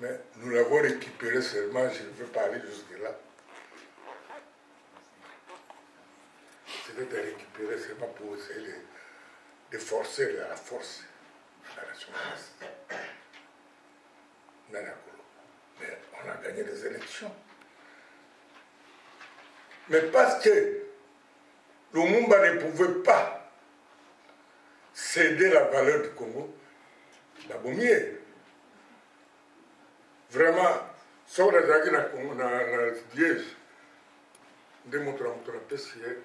mais nous l'avons récupéré seulement, je veux aller jusque-là. C'était de récupérer seulement pour essayer de, forcer la force à la nation. Mais on a gagné les élections. Mais parce que Mumba ne pouvait pas ceder la valeur du congo babomi ye vraiment soki nazalaki na congo na liege nde moto na moto napesi ye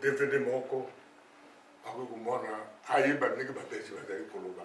dvd euh, moko akoki komona ayeba ndenge babelge bazali koloba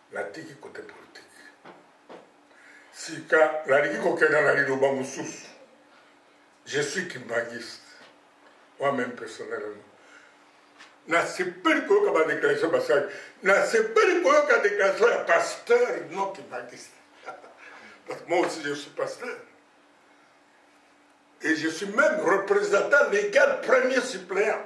Natiki cote politique sika nalingi kokenda na liloba mosusu. Je suis kimbanguiste moi meme personnellement. Nasepeli koyoka ba declaration basali. Nasepeli koyoka declaration ya pasteur non kimbanguiste. Parce que moi aussi je suis pasteur. Et je suis même représentant légal premier suppléant.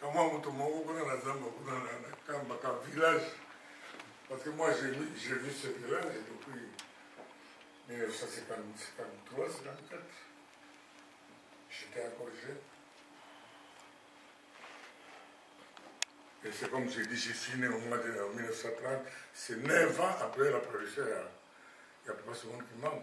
Ka mwa moto moko kuna na zamba kuna na na kamba ka village parce que moi j'ai vu j'ai vu ce village depuis 1953 54 j'étais encore jeune Et c'est comme j'ai dit, j'ai fini au mois de 1930, c'est 9 ans après la production, il y a, il y a pas ce monde qui manque.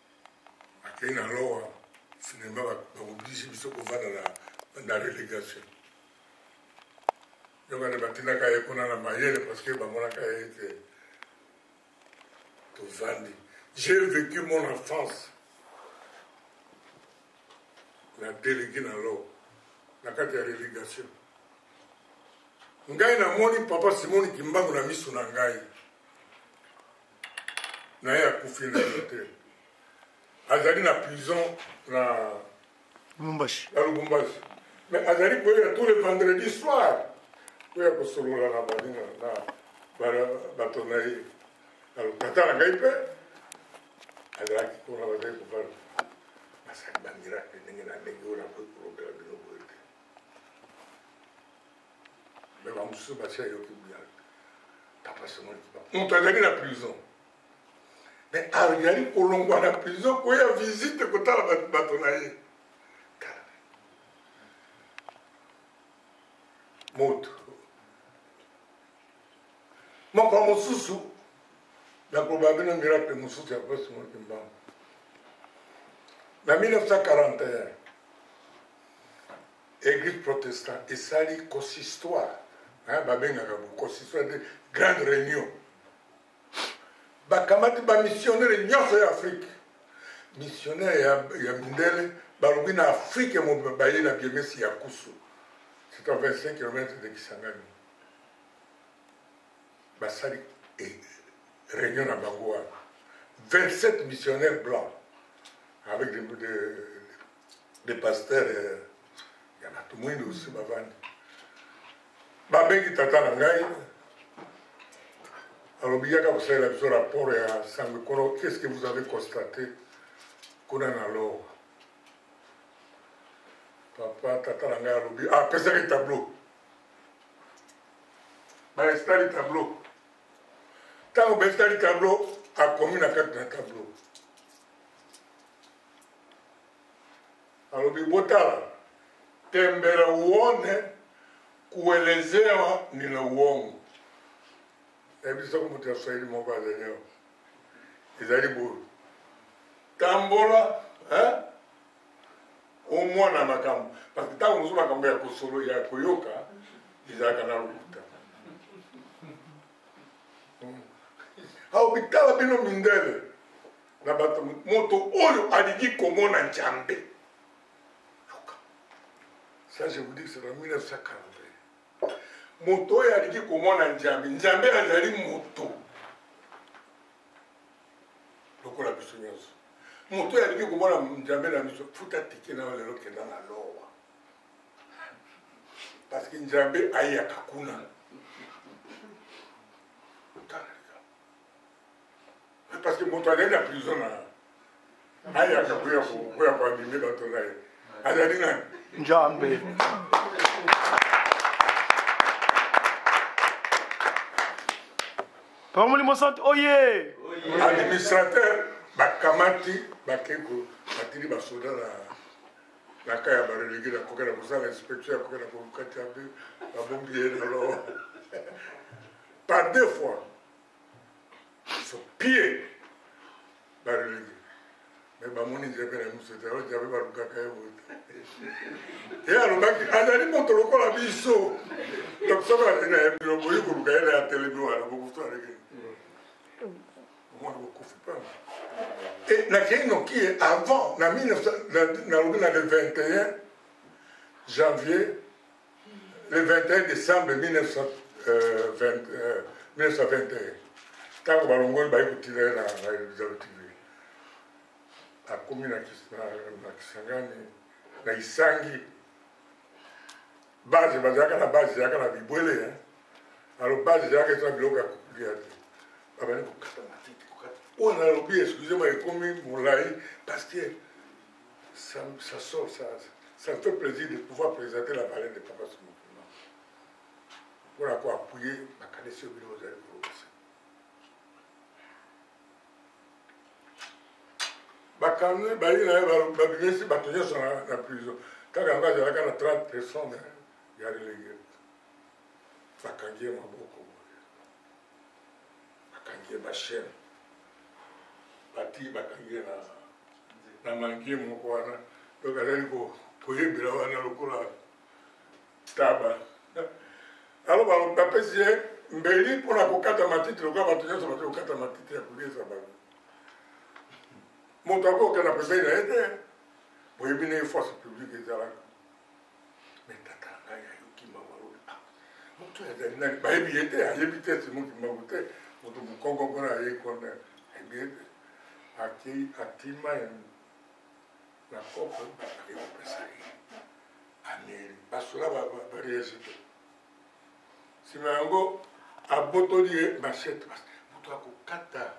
Akei na lowa finalement ba oblige biso kovanda na na relegation. Nyoka nde batindaka ye kuna na mayele parce que bamonaka ye ete tovandi. J'ai vécu mon enfance na delege na lo na kati ya relegation. Ngai namoni papa Simoni Kimbangu na miso na ngai. naye akufi naino te azali na prison na lubumbashi na lubumbashi mais azali koyela tous les vendredi soir oyo akosolola na baninga na bato na ye alors tata na ngai mpe azalaki kuna bazali kobala basali bamiracle ndenge na ndenge oyo nakoki kolobela bino boye te Mais ba mususu basi ayoki buya papa simon kiba moto azali na prison mais azali kolongwa na prison koya visite kotala bato na ye moto moko mosusu nakoloba bino miracle mosusu ya pasi moki mbango na 1941 Eglise protestant esali cosistoire hein ba bengaka bo cosistoire de grande reunion bakamati ba missionnaire nyonso ya Afrique missionnaire ya, ya mindele balobi na Afrique mobimba baye na biemesi ya kusu c'est à 25 km de Kisangani basali eh, réunion na bango wana 27 missionnaires blancs avec des, des, Les pasteurs euh, ya bato mwindu osi bavandi babengi tata na ngai alobi yaka kosalela biso rapport ya sango ekolo qu'est ce que vous avez constaté kuna na lowa papa tata na ngai alobi apesaki ah, tableau baestali tableau ntango baestali tableau akomi na kati na tableau alobi botala tembe la uone kuelezewa ni la uongo nayebisaki moto ya swahili moko azali awa ezali boyo tambola omona makambo parce que ntango mosusu makambo ya kosolo ya koyoka ezalaka na lokuta hmm. aobitala bino mindele na bato moto oyo alingi komona njambe ça je vous dis c'est en 1943 moto oyo alingi komona njambe njambe azali moto lokola biso nyonso moto oyo alingi komona njambe na biso futa tike nayo lelo kenda na lowa parce que njambe ayaka kuna parce que moto azali na prison na ayaka koya koya koanime bato na ye azali nani njambe papa molimo santo oye administrateur bakamati bakeko batili basoda na na ka ya bareligi na kokela kosala inspection ya kokela koluka te abe babombi ye na lo par deux fois sopie balolenge me bamoni nzambe na miso te oyo nzambe balukaka ye boye te ye alobaki azali moto lokola biso donc soki azali na ye bino boyi koluka ye na ya telemi wana bokutu aleke omona bokufi pamba e nakei noki ye avant na nalobi na le 21 janvier le 21 décembre 1921 ntango balongoli baye kotila ye na elizabeth ville akomi na kisangani na isangi base bazalaka na base ezalaka na bibwele alo base ezalaka eza biloko ya kokulia te babandi kokata matiti kokata oyo nalobi excuse moi ekomi molai parce que Ça, ça sort, ça, ça me fait plaisir de pouvoir présenter la valeur de Papa Sumbu Puma. Pour la quoi appuyer ma qualité au bureau de la bakanuni bayi na ye babimisi bato nyonso na prison kaka yango azalaka na 30 personne ya relege bakangi ye maboko bakangi ye bashene bati bakangi ye na na manquer moko wana donc azali koyebela wana lokola taba alors balobi bapesi ye mbeli mpo na kokata matiti lokola bato nyonso bato kokata matiti ya koliesa bango moto akokenda pembeni na ye te boyebi ndenge force publique ezalaka mais tata ngai ayoki mawa oyo ah, moto oyo azali nani bayebi ye te ayebi te simoki mbangu te moto mokongo mpona aye kona ayebi ye te akei atima ye na kopo akei kopesa ye ameli basola bareagite sima yango abotoli ye machette parce que moto ya kokata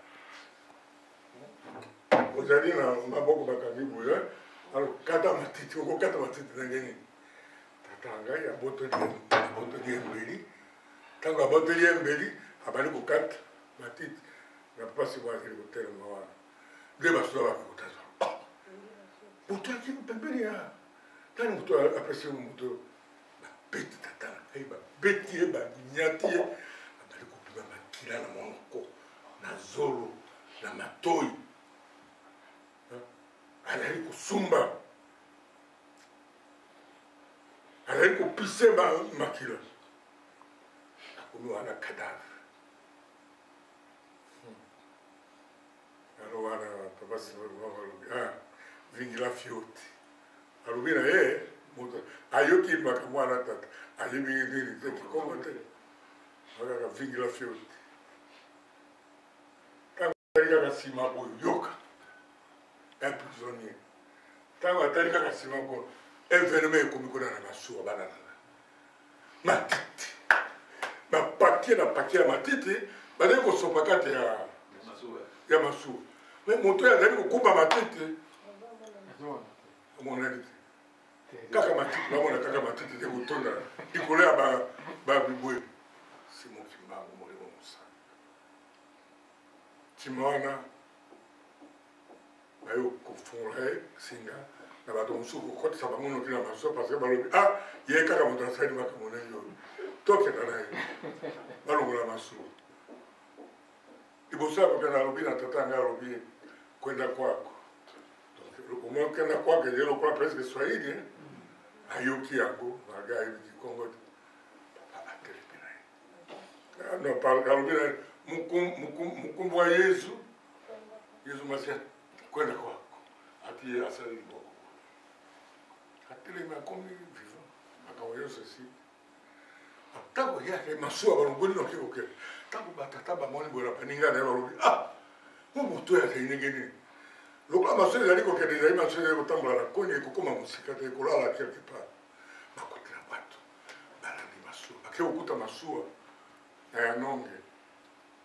ozali na maboko bakangi boye alors kata matiti okokata matiti ndenge nini tata ngai abotoli ye mbeli ntango abotoli ye mbeli abandi kokata matiti na mpasi mwa azali kotelema wana nde basusu abaki kotazwa moto yaki pembeni ya nani moto apesi moto babeti tata na ngai babeti ye banyati ye abali kobima makila na mwa nko na zolo na matoi azali kosumba azali kopise makila akomi wana cadavre wana papa sibalobi ah, vingi la fiote Alobi na ye moto ayoki makambo wana tata ayebi nini te kikongo te akaka vingila fio ntango atali kaka nsima koyoka un prisonnier ntango atali kaka nsima ko evenema ekomi kuna na masuwa banana matiti na papier na papier ya matiti bazali kosopa kati ya ya masuwa me moto oyo azali kokumba matiti amonaki te kaka matiti bamona kaka matiti te kotonda likolo ya babibwe simoki mbango molimo mosanga nsima wana bayo kofungola ye singa na bato mosusu kokotisa bango noki na masuwa parce que balobi a ah, ye kaka moto asali makambo na yo tokenda na ye balongola masuwa liboso ya kokenda alobi na tata yango alobi kwenda kwako lokomo okenda kwako eye lokola presque swahili ayoki yango malgre ayebi kikongo te ateleki na ye alobi na ye mokumbu ya yezu yesu masiya kwenda kwako ati ye asali liboko atelemi akomi vivant makambo nyonso esi ntango ye akei masuwa balongoli noki kokende ntango batata bamoni boye na baninga na ye balobi ah o moto oyo akei ndenge nini lokola masuwa ezali kokende ezali masuwa ezali kotambola na koni ekokoma mosika te ekolala quelque part bakoti na bato balandi masuwa bakei kokuta masuwa na yanonge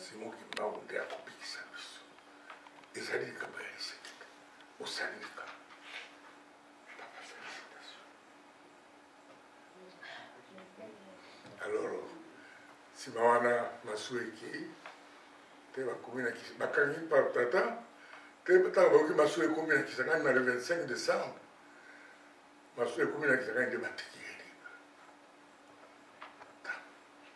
Simon Kimbangu nde akobikisa biso. Ezali likambo ya liseki te. Osali likambo. Papa, felicitation. Alors, nsima wana masuwa ekei te bakomi na kisi bakangi par tata te ntango bayoki masuwa ekomi na kisangani na le 25 décembre masuwa ekomi na kisangani nde batiki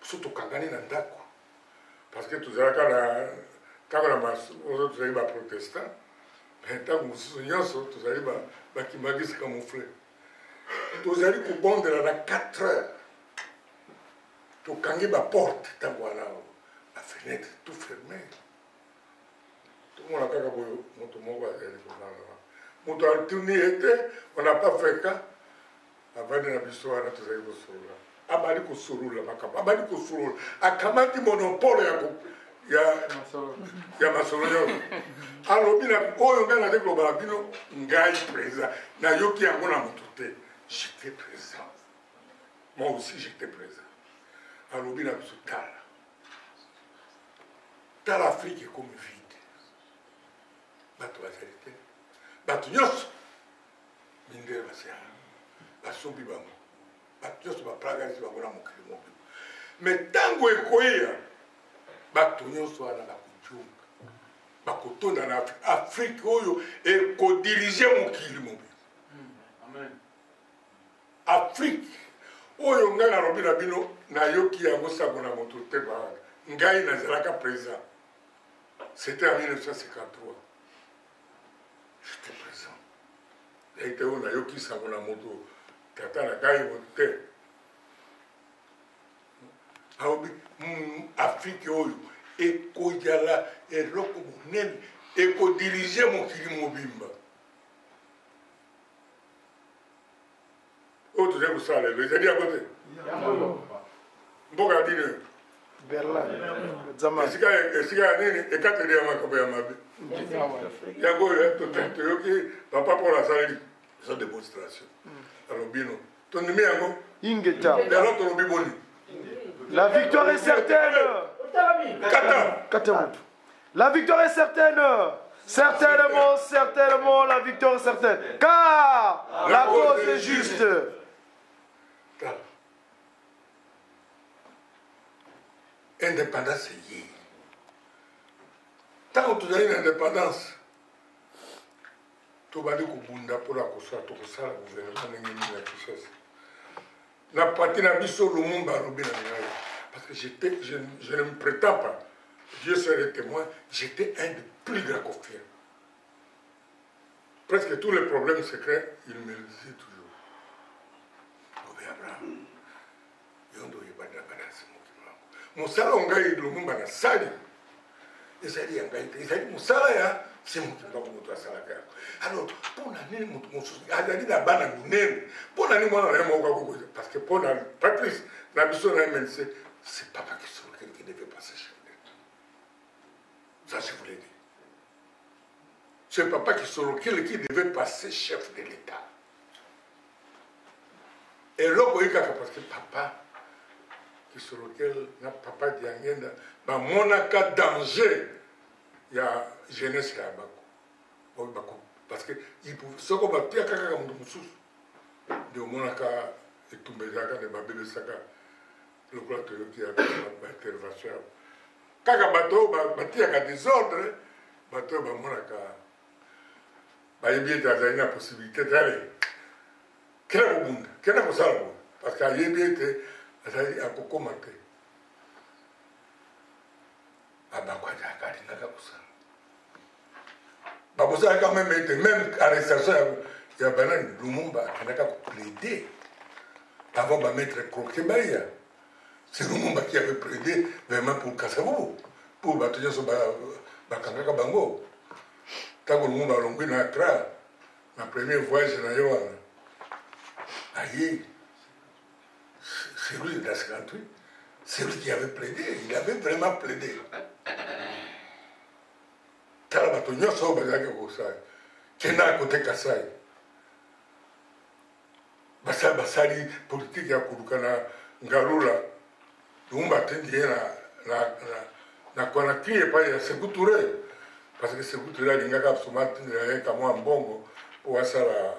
biso tokangani na ndako parce que tozalaka na ntango na masozo tozali baprotestant me ntango mosusu nyonso tozali bakimagisi camoufle tozali kobondela na 4 heures tokangi baporte ntango wana bafenetre tout ferme tomona kaka boyo moto moko azali kobanga moto atuni ete on n'a pas fait cas Avandi na biso wana tozali kosolola, abandi kosolola makambo, abandi kosolola, akamati monopole ya ya ya masolo nyonso alobi na oyo ngai nazali kolobala bino ngai président nayoki yango na motu te j'étais présent moi aussi j'étais présent alobi na biso tala tala afrique ekomi vide bato bazali te bato nyonso mindele basiaka basombi bango bato nyonso baplakanisi bango na mokili mobima me ntango ekoya bato nyonso wana bakojunga bakotonda na afrike afrike oyo ekodirige mokili mobima hmm, afrike oyo ngai nalobi na bino nayoki yango sango na moto te ngai nazalaka président c'était en 1953 J'étais présent. Leke oyo nayoki sango na moto tata na ngai moto te. Aobi hmm, Afrique oyo ekojala eloko monene ekodirige mokili mobimba. oyo tozali kosala lelo ezali yango te mboka ya bino esika ya nini ekateli ya makambo ya mabe yango oyo eh, toyoki papa polo asaleli eza demonstration hmm. alobino tondimi yango ingeta lelo tolobi boni la victoire est certaine kata kata motu La victoire est certaine. Certainement, certainement, la victoire est certaine. Car la cause est juste. Indépendance ye. Ntango tozali na indépendance, tobandi kobunda mpo na kosala tokosala gouvernement ndenge nini na kisasa Na parti na biso Lumumba alobela na ngai parce que j'étais je, je ne me prétends pas Dieu seul est témoin j'étais un des plus grands coquetiers presque tous les problèmes secrets il me le disait toujours Gobe Abraham yo nde oyebadaka na simoki mango mosala ongai Lumumba nasali ezali ya ngai te ezali mosala ya se moto ndako moto asalaka yango alors mpo na nini moto mosusu azali na bana minene mpo na nini mwana na ye moko akokoza parce que mpo na patrice na biso na mnc c'est papa qui sont qui ne fait pas se changer ça je voulais dire c'est papa qui sont qui devait passer chef de l'état eloko ye kaka parce que papa kisolokel na papa diangenda bamonaka danger ya jeunesse ya bako parce que soko batiaka kaka moto mosusu nde omonaka etumba ezalaka nde babebesaka lokola toyoki ya baintervention yabo kaka bato oyo batiyaka desordre bato oyo bamonaka bayebi ete azali na possibilité te ale kenda kobunda kenda kosala boye parce que ayebi ete azali akokoma te abakwajaka alingaka kosala babosanaka meme ete meme arrestation ya, ya banani lumumba akendaka koplaide avant bametre croke baya C'est nous Mumba qui avait prêté vraiment pour Kasavubu. Pour bato nyonso bakangaka bango. Ntango Lumumba alongwi na Accra, na premier voyage na ye wana, ayei celui de la 58, celui qui avait plaidé, il avait vraiment plaidé. tala bato nyonso oyo bazalaki kosala kenda kote kasai basali politique ya koluka na ngalula lumumba atendi ye na, na, na, na conakry epai ya sekou toure parce que sekou toure alingaka absolument atindela ye kamwa mbongo mpo asala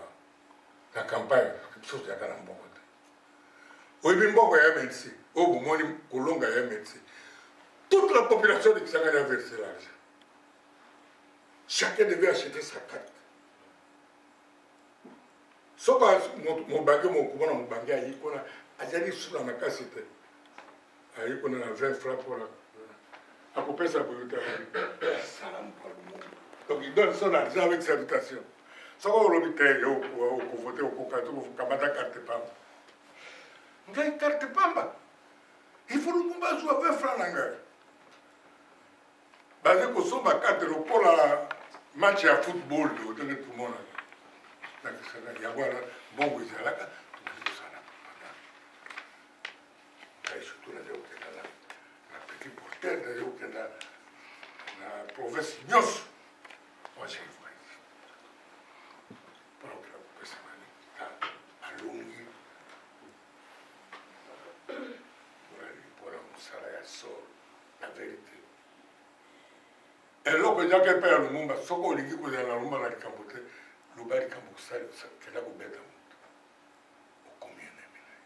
na campagne biso toyaka na mbongo te oyebi mbongo ya mnc oyo bomoni kolonga ya mnc toute la population de kisangani averse l'argent chacun devait acheter sa carte soki mobange moko mwana mobange ayi kuna azali lisusu na makasi te ayi kuna na 20 franc mpona akopesa boyota salamu palumo donc il donne son argent avec sa invitation soki olobi te okovote okokati okamata carte pamba ngai carte pamba il faut lungumba azwa 20 franc na ngai baze kosomba karte lokola match ya football otenge tomona na kisangani yango wana mbongo ezalaka tokoki kosala naisotu naza kokenda na na petit porter naza kokenda na province nyonso wasevoise mpona kokenda kopesa mani ta alongi mpona mosala ya solo Na verite eloko eza ke epai ya Lumumba soki olingi kozala na Lumumba na likambo te loba likambo kosalisa kenda kobeta moto okomi enemi na ye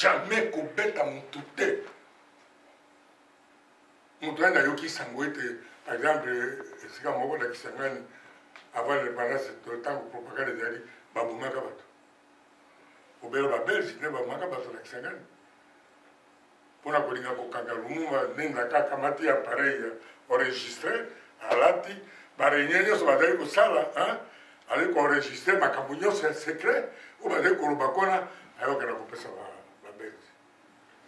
jamais kobeta moto te moto nani ayoki sango ete par exemple esika moko na Kisangani avant l'indépendance ntango propagande ezali babomaka bato obela babelge nde babomaka bato na Kisangani pona kolinga kokanga lumumba nini na kaka mati ya pareil ya enregistre alati ba reunion nyonso bazali kosala azali koenregistre makambo nyonso ya secret oyo bazali koloba kona ayoka na kopesa babelge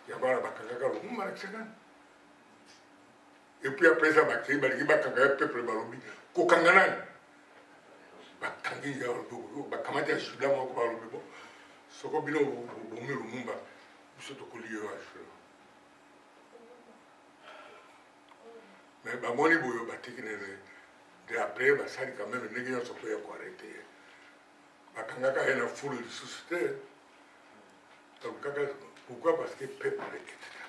yango wana bakangaka lumumba na kisangani et puis après ça ba créer balingi bakanga ya peuple balobi kokanga nani bakangi ya bakamati ya juda moko balobi bo soko bino bobomi lumumba biso tokoli yo ajur mais bamoni boyo batiki nene de après basali quand même ndenge nyonso mpo ya koarete ye bakangaka ye na fulu lisusu te donc kaka pourquoi parce que peuple ekitaka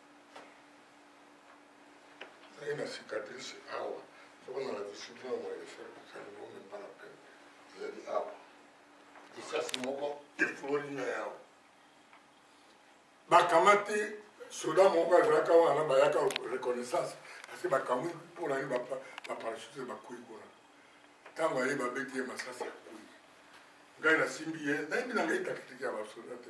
Nazalaki na cicatrice awa, soki onalakisi bino yango ya Ephraim, ça ne vaut meme pas la peine. Ezali awa, lisasi moko efuloli ngai awa. Bakamati soda moko azalaka wana, bayaka reconnaissance, asi bakamwi mpo na ye baparachute bakui kuna. Ntango aye babeti ye masasi ya kui, ngai nasimbi ye, nayebi na ngai takitiki ya basoda te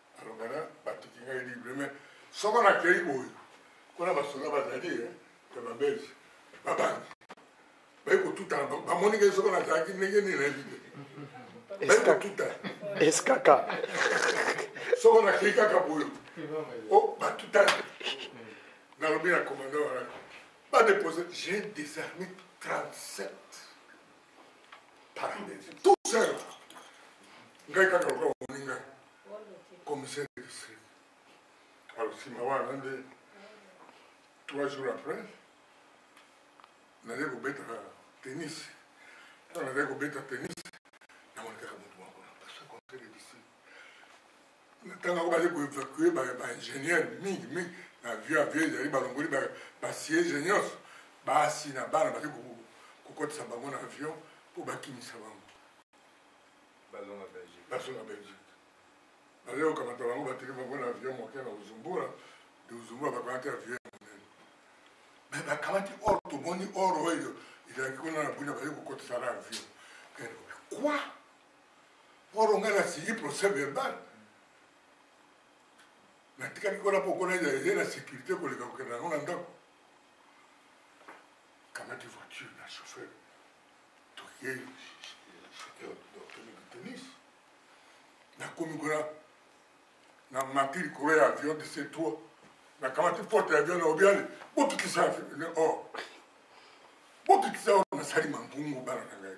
Naloba na bapiki ngai libre mais soko nakei boye kuna basoda bazali eh, ya ba belge babangi baye kotutana bamoni ngai soko nazalaki ndenge nini nayebi te baye kotuta eskaka soko nakei kaka boye o oh, batutani nalobi na commandant wana badepose j'ai désarmé 37 tala ndeti tout seul ngai kaka lokola omoni ngai commissaire de district alors nsima wana nde trois jours après naye kobeta tennis ntango nazali kobeta tennis namonikaka moto moko na parce conseil de district Na tanga ko bale ko evacuer ba ba ingenieurs mingi mingi na avion avion ezali ba longoli ba ba sièges nionso basi na bana bazo ko ko kotisa bango na avion po ba kimisa bango ba zonga Belgique ba zonga Belgique bazo ko kamata bango ba tiki bango na avion moke na Bujumbura de Bujumbura ba kamati avion mais bakamati or tomoni or oyo ezalaki kuna na bunia baye kokotisa na avion mais quoi Polo nga na siye procès verbal natikali kona po kona ye na sécurité koleka kokende yango na ndako kamati voiture na chauffeur toye tennis nakomi kuna na mati likolo ya avion de c3 nakamati porte ya avion na obiale botutisa o oh. botutisa o oh, nasali mangungu bana na ngai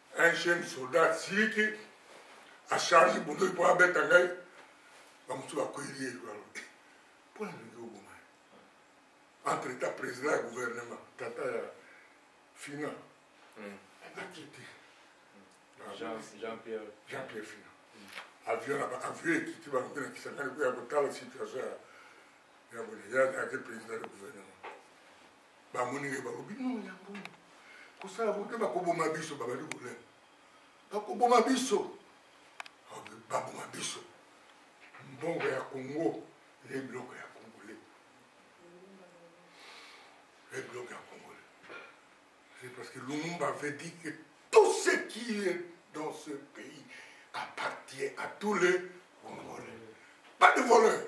un jeune soldat asiliki acharge bunduki mpo abeta ngai bamosusu bakweli ye lwalo te mpo na lingi oboma ye entre temps président ya gouvernement tata ya fina hmm. akiti jean-pierre fina avion na baavion ekiti bango na kisangani koya kotala situation ya ya boye ye azalaki président de gouvernement Ba moninga ba lobi non ya mbongo. Ko sala bongo te ba ko boma biso ba bandi ko lela. Ba ko boma biso. Ba boma biso. Mbongo ya Congo ne biloko ya Congolais. Ne biloko ya Congolais. C'est parce que Lumumba avait dit que tout ce qui est dans ce pays appartient à tous les Congolais. Pas de voleurs.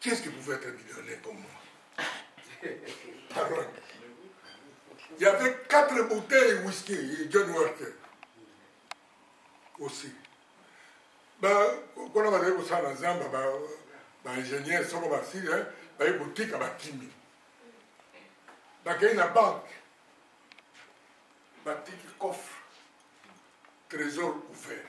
Qui est-ce qui pouvait être millionnaire comme moi Parole. Il y avait quatre bouteilles de whisky et John Walker aussi. mpona bazali kosala na zamba baingénieur soko basili baye kotika bakimi bakei na banke batiki coffre trésor ouvert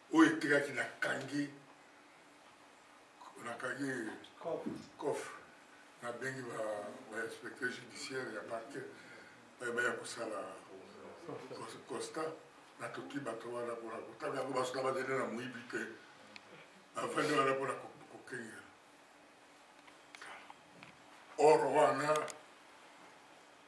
Oyo etekaki na kangi na kangi coffre na bengi ba ba inspecteur judiciaire ya parquet baye baya kosala constat na toki bato wana pona kotanga yango basuka bakende na moyibi te bavandi wana pona kokengela or wana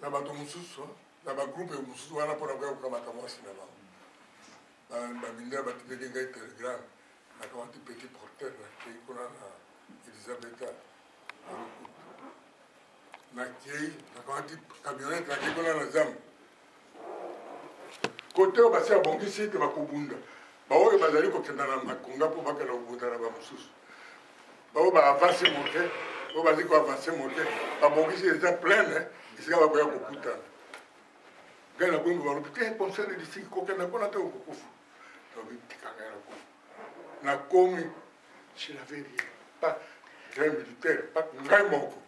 na bato mosusu na bagroupe mosusu wana mpo na koya kokamata mwasi na bango baminda batimeli ngai telegrame nakamati petit porteur nakei kuna na elisabeta nakei nakamati camionete nakei kuna na zamba kote oyo basi babongisi ete bakobunda baoyo bazali kokenda na makonga mpo bakenda kobunda na bamosusu baoyo baavanse moke oyo bazali koavanse moke babongisi eza plaine esika bakoya kokutana ngai na bongo balobi te conseil de district kokenda kuna te okokufa lobi tika ngai na kuna nakomi je n'avais rien pas un militaire pas ngai moko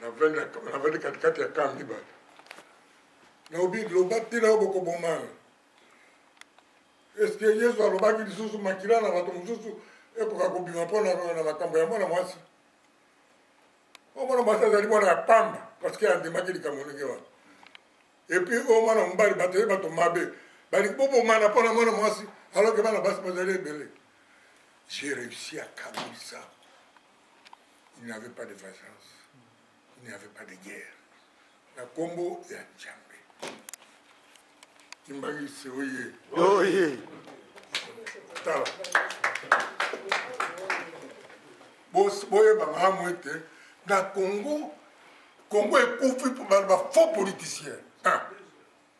navandi katikati ya kaa mibale naobi loba ntina oyo bokobomana eske yesu alobaki lisusu makila na bato mosusu ekoka kobima mpo na makambo ya mwana mwasi oyo mwana mwasi azali mwana ya pamba parceke andimaki likambo ndenge wana epuis oyo mwana mobali bato ye bato mabe balingi bobomana mpo na mwana mwasi aloke bana basi bazali ebele j'ai réussi à kabulisa il n'y avait pas de vengeance il n'y avait pas de guerre na kombo ya Njambe Kimbangi se oye oye tala boyeba malamu ete na Congo Congo ekufi mpo bana ba faux politiciens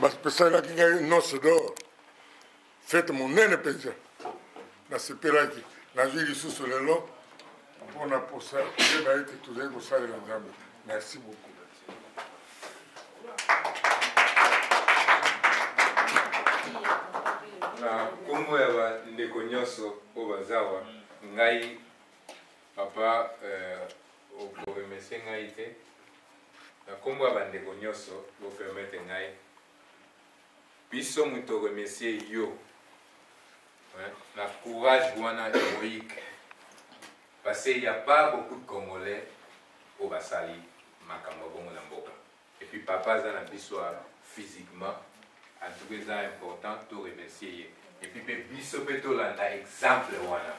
bapesalaki ngai noce dor fete monene mpenza nasepelaki nazwi lisusu lelo mpo na posa koyeba ete tozali kosalela nzambe merci beaucoup na nkombo ya bandeko nyonso oyo bazawa ngai Papa euh oko remercier ngai te na kombo ya ba ndeko nioso bo permettre ngai biso mutu to remercier yo hein na courage wana heroïque parce il ya pas beaucoup de congolais oyo basali makambo ya bongo na mboka Et puis papa aza na biso physiquement en tout cas eza important to remercier ye et puis pe biso pe tolanda exemple wana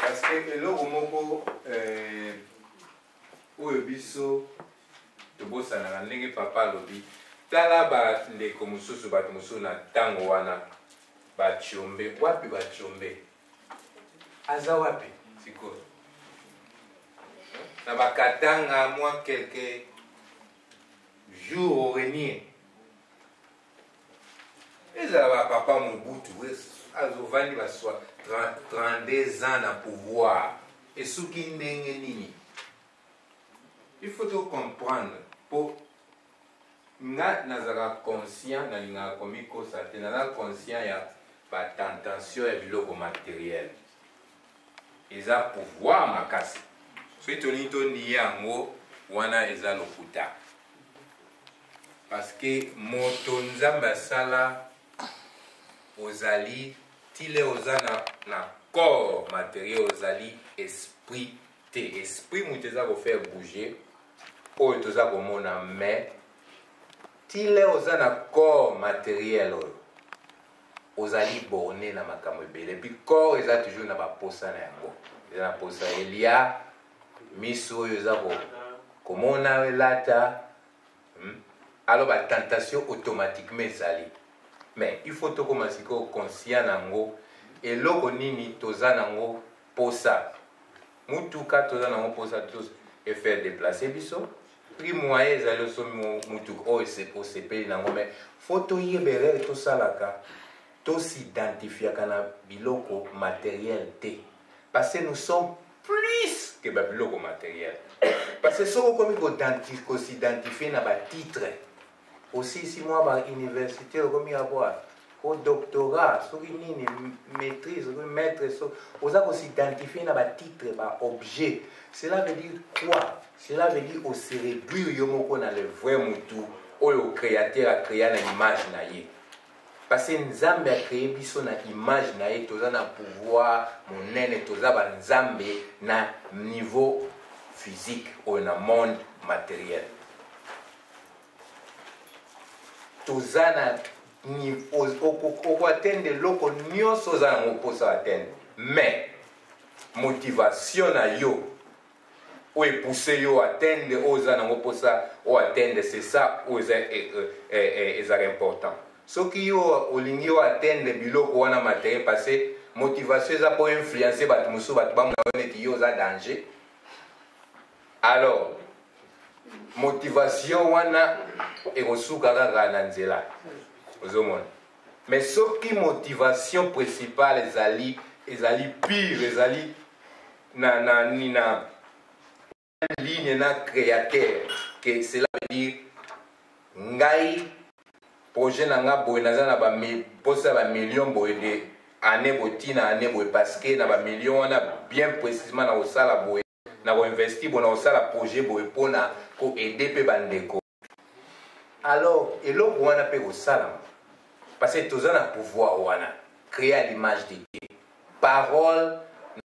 parce que eloko moko euh, oyo biso tobosanaka ndenge papa alobi tala bandeko mosusu bato mosusu na ntango wana batiombe wapi batiombe aza wapi sikoyo na bakatanga mwa quelque jour au renie ezala bapapa mobutu azovandi baswa 32 ans na pouvoir esuki ndenge nini il faut tocomprendre mpo Nga nazalaka conscient nalingaka komikosa te naza conscient ya ba tentation ya biloko materiel eza pouvoir makasi soki tolingi toniye yango wana eza lokuta parce que moto nzambe asala ozali tile oza na, na corps materiel ozali esprit te esprit mutu eza ko faire bouger oyo toza komona mais ti leo oza na corps materiel oyo ozali borne na makambo ebele epuis corps eza toujours na baposa na yango eza na posa elia miso oyo eza komona elata hmm? alo batentation automatiquement ezali mais il faut tokoma sikoyo conscient na yango eloko nini toza na yango posa mutuka toza nango posa tous e faire deplacer biso prix moyen ezali osomi mutuka oyo oh, osepeli nango mais fo toyeba erreur tosalaka tosidentifiaka na biloko materiel te parce que nous sommes plus que babiloko materiel parce que soki okomi kosidentifie na batitre Osilisi mwa ba universite okomi ya bwa ko doctorat soki nini maîtrise okomi maître so oza ko s'identifie na ba titre ba objet cela veut dire quoi cela veut dire o se réduire yo moko na le vrai mutu oyo créateur a créa na image na ye parce que nzambe acree biso na image na ye toza na pouvoir monene toza banzambe na niveau physique oyo na monde matériel toza na okoatende eloko nyonso oza yango mposa atende mais motivation na yo oyo epuse yo atende oyo oza nango mposa oyo atende c'est ça oyo eza eh, eh, eh, ezala important soki yo olingi yo atende biloko wana materie parce motivation eza mpo influence bato mosusu bato bamona yo neti yo oza danger alors motivation wana ekosuka kaka na nzela ozomona mais soki motivation principale ezali ezali pire ezali na na na ligne na créateur que cela veut dire ngai projet na nga boye naza na posa ya bamillion boye de année boye ntina année boye parce que na bamillion wana bien précisement na kosala boye Na ko investi bo na kosala projet boye po na ko aider pe ba ndeko. Alors eloko wana pe ekosalama parce que toza na pouvoir wana cree à l'image de Dieu. Parole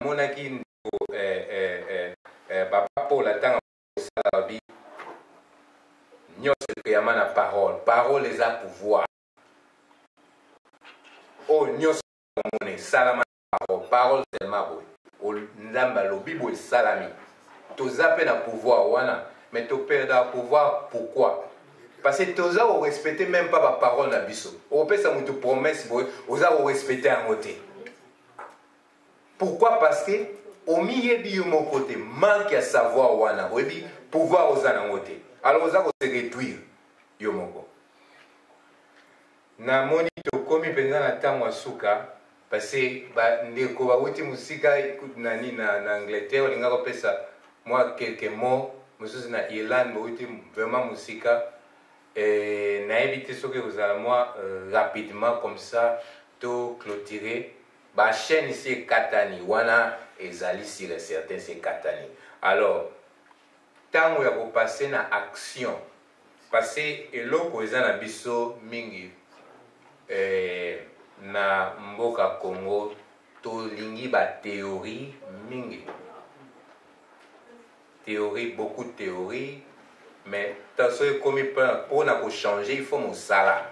namonaki ndeko eh, eh, eh, eh, papa Paul atanga kosala babi nyonso ekeyama na parole. Parole eza pouvoir. Oyo oh, nyonso omone salama parole parole seulement boye o nzambe alobi boye esalami toza pe na pouvoir wana mais to perdaka pouvoir pourquoi parce que toza ko respecter même pas ba parole na biso opesa mutu promesse boye oza ko respecter yango te pourquoi parce que omiyebi yo moko te manque ya savoir wana oyebi pouvoir oza nango te alors oza ko se réduire yo moko Na moni to komi penza na tango ya suka parce ba ndeko ba wuti musika kutu na nini na na Angleterre olinga ko pesa mua quelques mots mususu na Irlande bo wuti vraiment musika euh na yebi te soki eko zala mua rapidement comme ça to cloturer ba chaines esi ekatani wana ezali sur et certain esi ekatani alors Tango ya ko passer na action parce que eloko eza na biso mingi eeh na mboka Congo to lingi ba theorie mingi theorie beaucoup theorie mais tanso ekomi pona ko changer il faut mosala.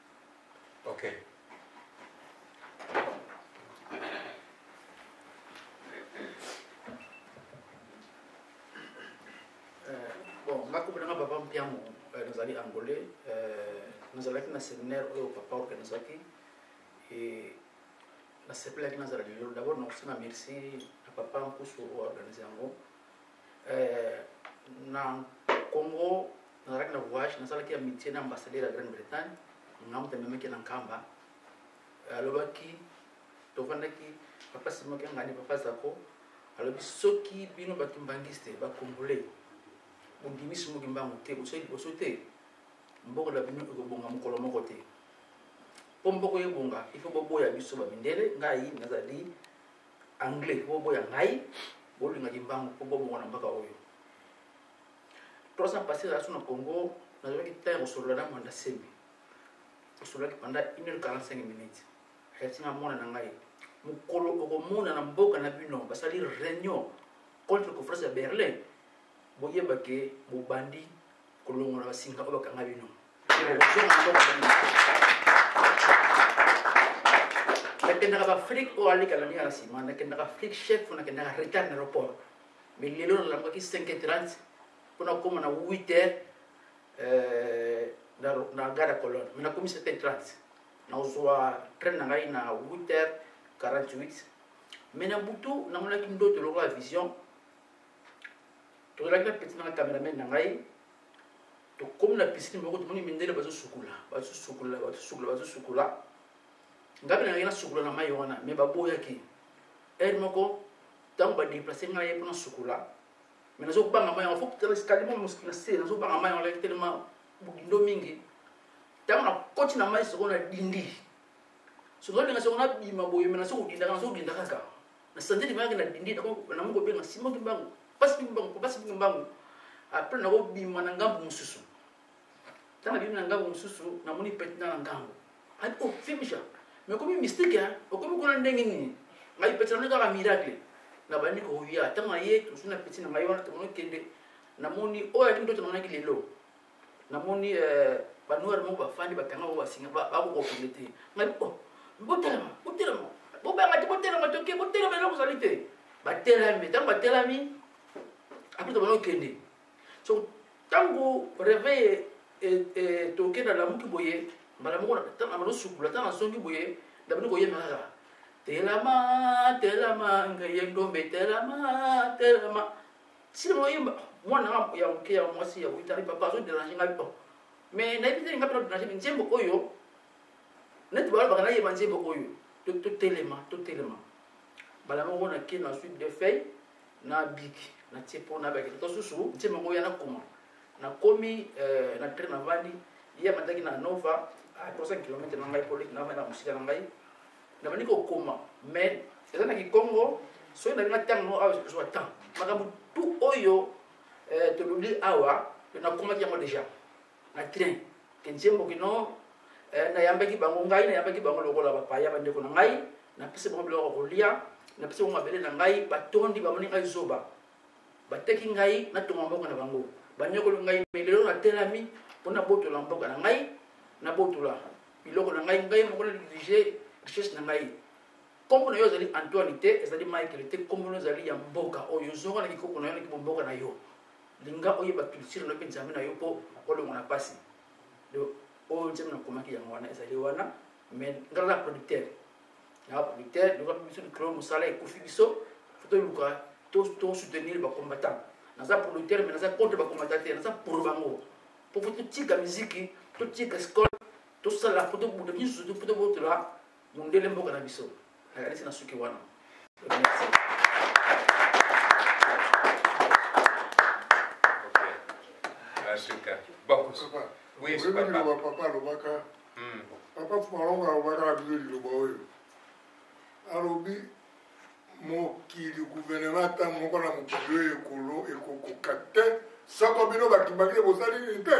Ok. Euh, bon, nga couple nga papa mpiango euh, nazali angolais euh, nazalaki na séminaire oyo papa organisaki et nasepelaki nazala lelo d'abord nakosenga merci na papa mpusu oyo organise yango Euh, na Congo, nazalaki na voyage, nasalaki amitié na ambassadeur ya Grande-Bretagne, nga moto amemaki na Nkamba, euh, alobaki tovandaki papa Simon Kangani, papa Zako, alobi soki bino ba Kimbanguiste, ba Congolais, bondimi Simon Kimbangu te, bosali liboso te, mboko na bino ekobonga mokolo moko te. Mpo mboko ebonga, il faut boboya biso ba mindele, ngai nazali Anglais bo boya ngai bo linga kimbangu po bo bongo na mbaka oyo. Trois ans passés la suna Congo na zalaki temps ko solola na Manda Sembe. Ko solola ki panda 1h45 minutes. Ya tinga mona na ngai. Mukolo oko mona na mboka na bino ba sali réunion contre ko France ya Berlin. Bo yeba ke bo bandi ko longola ba singa ko ba kanga bino. nakendaka baafrike oyo aleka na ndenge na nsima nakendaka afrike chef nakendaka retard na aéroport mais lelo nalamukaki 5 heure 30 mpo nakoma na 8 heure euh, na gare ya colone mais nakomi 7 heure 30 nazwa train na ngai na 8 heure 48 mais na butu namonaki ndoto lokola vision tozalaki na peti na cameraman na ngai tokomi na piscine moko tomoni mindele bazosukola bazosukola bazosukola bazosukola ngai mpe nalaki nasukola na mai wana me baboyaki heure moko ntango badeplace ngai ye mpo nasukola me nazobanga mai yango fo kutana eskali mo mosuki na se nazobanga mai yango laki telema bogindo mingi ntango nakoti na mai soko nadindi soki nalinga soko nabima boye me naso kodinda kaka naso kodinda kaka Na sentir libanga ke na dindi, na ko benga Simon Kimbangu, papa Simon Kimbangu, papa Simon Kimbangu. Après na ko bima na ngambu mususu. Tana bima na ngambu mususu, na moni peti na ngambu. Ai oh, Fibisha, mais komi mystique hein, okomi kuna ndenge nini? Ngai peti na kaka miracle. Na bandi ko ya, tanga ye, tusuna peti na ngai wana, tumoni kende. Na moni oyo akindoto na ngai lelo. namoni eh, banoire moko bafandi batanga bango basinga bakoka kokende te ngai oh, botelema botelema bobanga te botelema toke botelema eloko ozali te batelami ntango batelami apres tobana okende so ntango reveille eh, eh, toke nalamuki boye mbala moko nanosukula ntango nazongi boye ndabani koyemba kaka telama telama ngai ye ngombe telama telama Sila oyemba mwana nga ya moke ya mwasi ya witari papa azo derange nga bon mais nayebi te nga mpe na derange nzembo oyo neti balobaka nayeba nzembo oyo totelema totelema mbala moko nake na suite de feuille na biki natie mpo nabaki to susu nzembo yango ya nakoma nakomi euh, na train navandi ye amataki na nova à 300 km na ngai mpo leki navandi na mosika na ngai nabandi kokoma mais eza na kikongo soki nalinga ntango moko awa ekozwa temps makambo tu oyo eh, tolobi awa nakomaki yango deja na train ke nzembo kino eh, nayambaki bango ngai nayambaki bango lokola bapaya bandeko na ngai napesi bango biloko kolia napesi bango mabele na ngai batondi bamoni ngai zoba bateki ngai natonga mboka na bango banyokoli ngai lelo natelami mpo nabotola mboka na ngai nabotola biloko na ngai ngai moko nelige richesse na ngai nkombo na yo ezali antoine te ezali michael te nkombo na ezali ya mboka oyo ozonga na kikoko na yo na kibomboka na yo linga oyeba culture na yo mpe nzambe na yo mpo okolongo na mpasi oyo nzambe nakomaki yango wana ezali wana mai ngai na producteur na producteur loka biso likolo mosala ekufi biso fo toluka tosoutenir bacombattant naza producteur mai naza contre bacombattant te naza pour bango po fo totika miziki totika skol tosala po tobuta biso po tobotola mondele mboka na biso nakanisi na suki wana Asuka. Bon. Papa. Oui, c'est papa. Papa, papa, alobaka. Hmm. Papa, papa, alobaka na biso liloba oyo. Alobi mokili guvernema ata moko na mokili oyo ekolo ekokoka te soko bino bakimakisi bosali nini te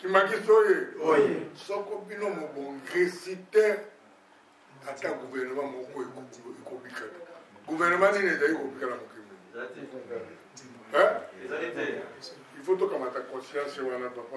kimakisi oye soko bino mobongisi te ata guvernema moko ekobika te guvernema nini ezali kobika na mokili il faut tokamata conscience wana papa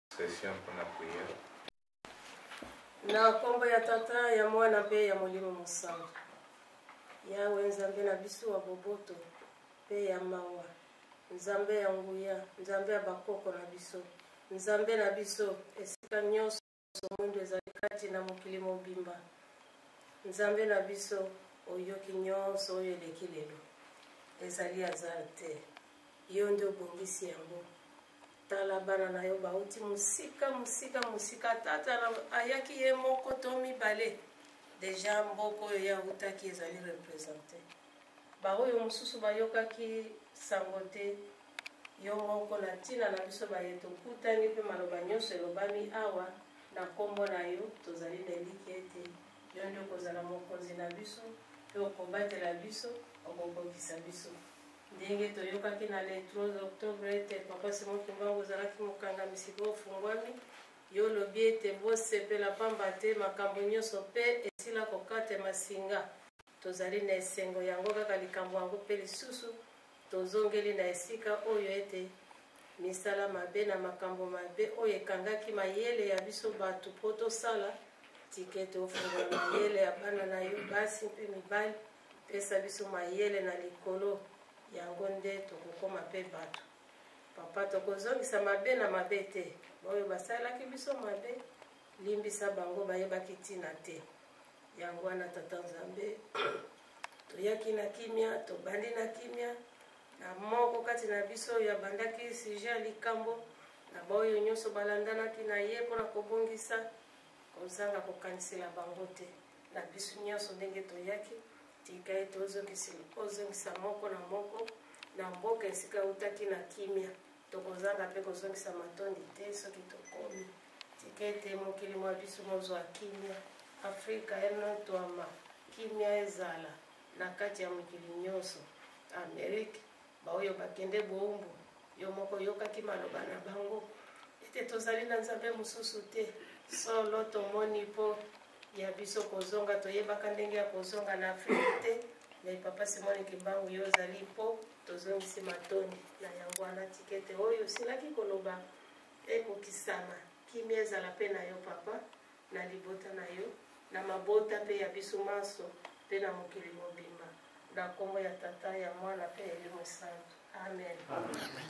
Pression mpo na prière. Na nkombo ya Tata, ya Mwana mpe ya Molimo Mosantu. Yawe Nzambe na biso wa boboto mpe ya mawa, Nzambe ya nguya, Nzambe ya bakoko na biso, Nzambe na biso esika nyonso mwindo ezali kati na mokili mobimba. Nzambe na biso oyoki nyonso oyo eleki lelo, ezali azar te. Yo nde obongisi yango, Tala bana na yo bauti mosika mosika mosika, tata na ayaki ye moko to mibale, dejà mboka oyo ye awutaki ezali representer. Ba oyo mosusu bayokaki sango te, yo moko na tina na biso baye tokutani pe maloba nionso elobami awa na kombo na yo, tozali na elikia ete yo nde okozala mokonzi na biso pe okobatela biso, okokokisa biso. Ndenge toyokaki na le 13 octobre ete Papa Simon Kimbangu ozalaki mokangami sikoyo ofungwami, yo olobi ete bosepela pamba te makambo nyoso pe esila kokatema singa. Tozali na esengo yango kaka likambo yango pe lisusu tozongeli na esika oyo ete misala mabe na makambo mabe oyo ekangaki mayele ya biso batu po tosala tika ete ofungola mayele ya bana na yo basi pe mibali Pesa biso mayele na likolo yango nde tokokoma pe batu papa tokozongisa mabe na mabe te baoyo basalelaki biso mabe limbisa bango bayebaki tina te yango wana tata nzambe toyaki na kimia tobandi na kimia na moko kati na biso oyo abandaki sujet ya likambo na baoyo nyonso balandanaki na ye mpo na kobongisa kozanga kokanisela bango te na bisu nionso ndenge toyaki, tika ete ozongisi, ozongisa moko na moko na mboka esika awutaki na kimia. Tokozanga pe kozongisa matondi te soki tokomi. Tika ete mokili mua bisu mozua kimia. Afrika enotuama, kimia ezala na kati ya mokili nionso. Amerique, baoyo bakende bowumbu, yo moko oyokaki maloba na bango ete tozali na Nzambe mosusu te. Solo, tomoni po ya biso kozonga toyebaka ndenge ya kozonga na afrika te mais papa simone kimbangu yo ozali mpo tozongisi matondi na yango wana tikete oyo osilaki koloba ekokisama kimia ezala mpe na yo papa na libota na yo na mabota mpe ya biso manso mpe na mokili mobimba na nkombo ya tata ya mwana mpe elimo santu amen, amen. amen.